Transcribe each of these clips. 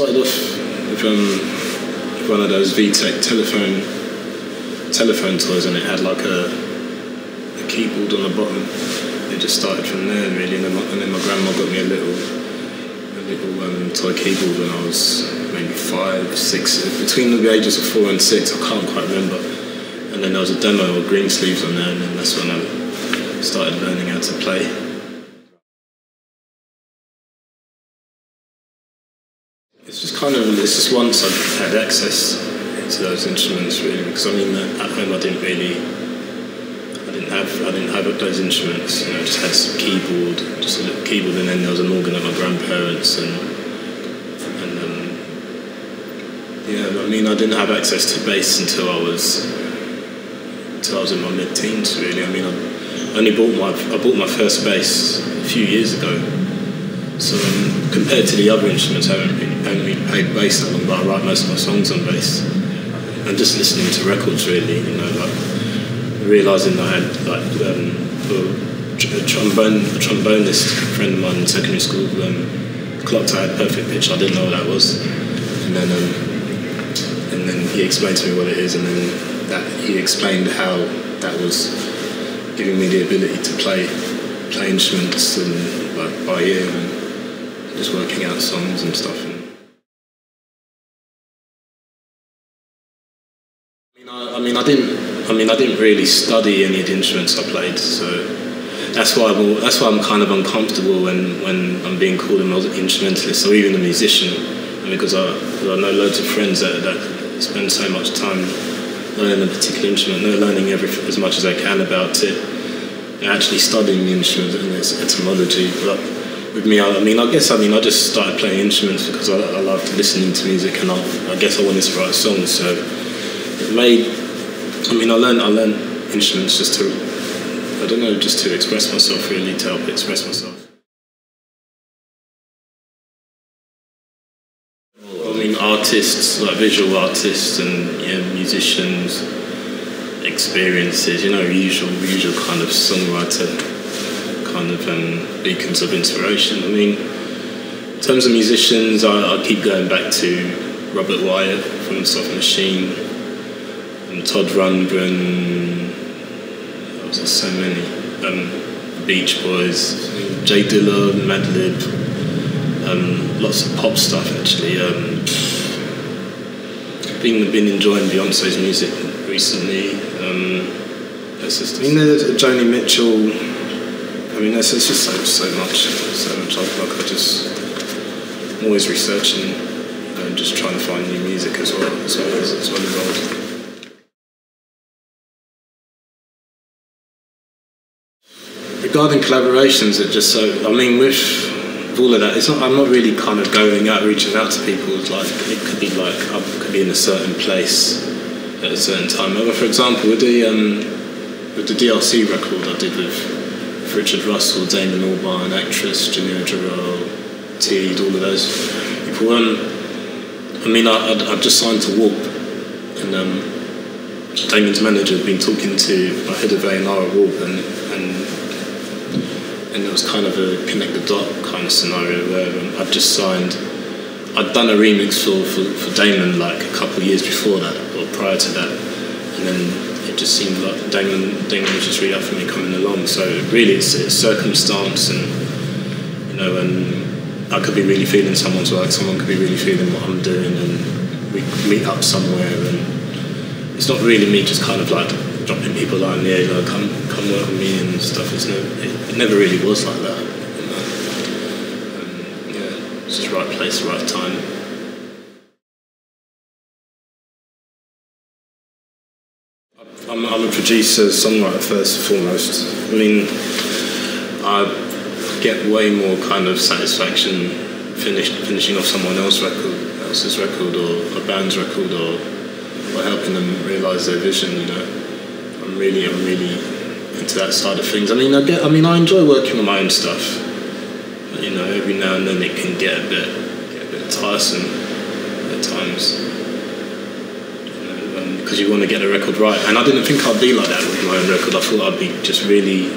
Started off with um, one of those VTech telephone telephone toys, and it had like a, a keyboard on the bottom. It just started from there, really, and then my, and then my grandma got me a little a little um, toy keyboard when I was maybe five, six, between the ages of four and six. I can't quite remember. And then there was a demo of Greensleeves on there, and then that's when I started learning how to play. Kind of it's just once I had access to those instruments really because I mean at home I didn't really I didn't have I didn't have those instruments. You know I just had some keyboard just a little keyboard and then there was an organ at my grandparents and and um, yeah I mean I didn't have access to bass until I was until I was in my mid-teens really. I mean I only bought my I bought my first bass a few years ago. So um, compared to the other instruments, I haven't really, haven't really played bass that long, but I write most of my songs on bass. And just listening to records, really, you know, like realizing that I had like um, a, trombone, a trombonist friend of mine in secondary school um, clocked had perfect pitch. I didn't know what that was, and then um, and then he explained to me what it is, and then that he explained how that was giving me the ability to play play instruments and like by ear and just working out songs and stuff. And I mean, I, I I didn't. I mean, I didn't really study any of the instruments I played, so that's why I'm. That's why I'm kind of uncomfortable when, when I'm being called an instrumentalist or even a musician, because I, I know loads of friends that, that spend so much time learning a particular instrument. They're learning every as much as they can about it. They're actually studying the instrument and its etymology, but with me, I, mean, I guess I mean I just started playing instruments because I, I loved listening to music, and I, I guess I wanted to write songs. So it made. I mean, I learned I learned instruments just to I don't know, just to express myself really, to help express myself. I mean, artists like visual artists and yeah, musicians experiences, you know, usual usual kind of songwriter kind of um, beacons of inspiration. I mean, in terms of musicians, I, I keep going back to Robert Wyatt from Soft Machine, and Todd Rundgren. There was so many. Um, Beach Boys, Jay Dilla, Madlib, um, lots of pop stuff actually. Um, been been enjoying Beyonce's music recently. Um, I mean, there's Joni Mitchell. I mean, there's, just so, so much, so much. Like, I just I'm always researching and just trying to find new music as well, well as, as well involved. Regarding collaborations, it just so I mean with all of that, it's not. I'm not really kind of going out, reaching out to people. Like it could be like I could be in a certain place at a certain time. For example, with the um, with the DRC record I did with Richard Russell, Damon Albarn, actress Janina Jarrell, Teed, all of those people. Um, I mean, I, I'd, just signed to Warp, and um, Damon's manager had been talking to my head of A&R at Warp, and, and and it was kind of a connect the dot kind of scenario where um, I'd just signed. I'd done a remix for, for, for Damon like a couple of years before that, or prior to that, and then it just seemed like Damon, Damon was just really up for me coming along. So really, it's, it's circumstance, and you know, and I could be really feeling someone's work, someone could be really feeling what I'm doing, and we meet up somewhere, and it's not really me just kind of like dropping people like come come work with me and stuff. It's no, it, it never really was like that. Um, yeah, it's just right place, the right time. I'm, I'm a producer, songwriter first and foremost. I mean, I get way more kind of satisfaction finished, finishing off someone else's record, else's record, or a band's record, or, or helping them realise their vision. You know, Really, I'm really into that side of things. I mean, I get, I mean, I enjoy working on my own stuff. But, you know, every now and then it can get a bit, get a bit tiresome at times because you want to get a record right. And I didn't think I'd be like that with my own record. I thought I'd be just really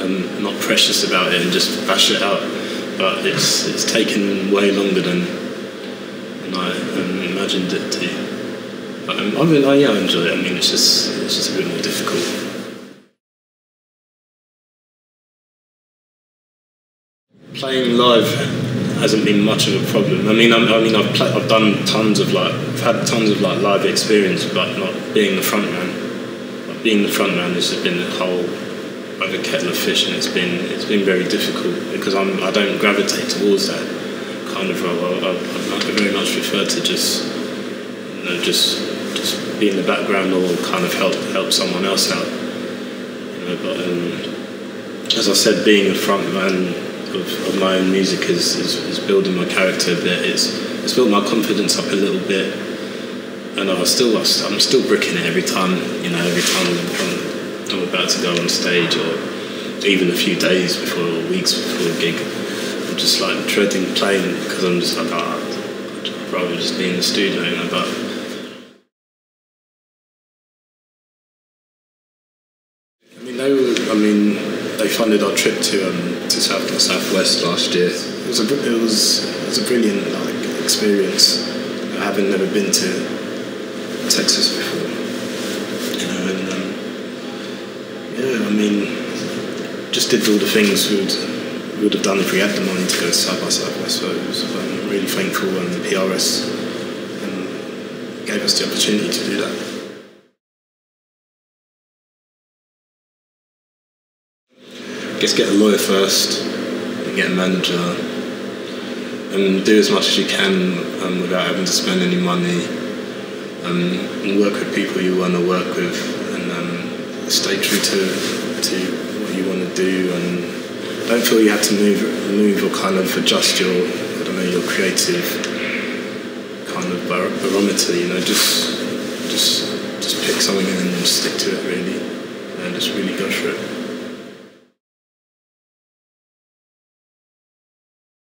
um, not precious about it and just bash it out. But it's it's taken way longer than than I um, imagined it to. I mean, I, yeah, I enjoy it. I mean, it's just it's just a bit more difficult. Playing live hasn't been much of a problem. I mean, I'm, I mean, I've I've done tons of like, I've had tons of like live experience, but not being the front man. But being the front man has been a whole like a kettle of fish, and it's been it's been very difficult because I'm I don't gravitate towards that kind of role. I, I, I very much prefer to just you know just just be in the background or kind of help help someone else out. You know, but um, as I said, being a front man of, of my own music is, is, is, building my character a bit. It's, it's built my confidence up a little bit, and I still I'm still bricking it every time. You know, every time I'm, I'm about to go on stage, or even a few days before, or weeks before a gig, I'm just like dreading playing because I'm just like, oh, I'd rather just be in the studio. You know, but I they I mean, they funded our trip to um, to South by Southwest last year. It was a it was it was a brilliant like experience, having never been to Texas before. You know, and um, yeah, I mean, just did all the things we would would have done if we had the money to go to South by Southwest. So it was um, really thankful, and the PRS um, gave us the opportunity to do that. Guess get a lawyer first, get a manager, and do as much as you can um, without having to spend any money. Um, and work with people you want to work with, and um, stay true to to what you want to do, and don't feel you have to move move or kind of adjust your I don't know your creative kind of bar- barometer. You know, just just just pick something and stick to it really, and just really go for it.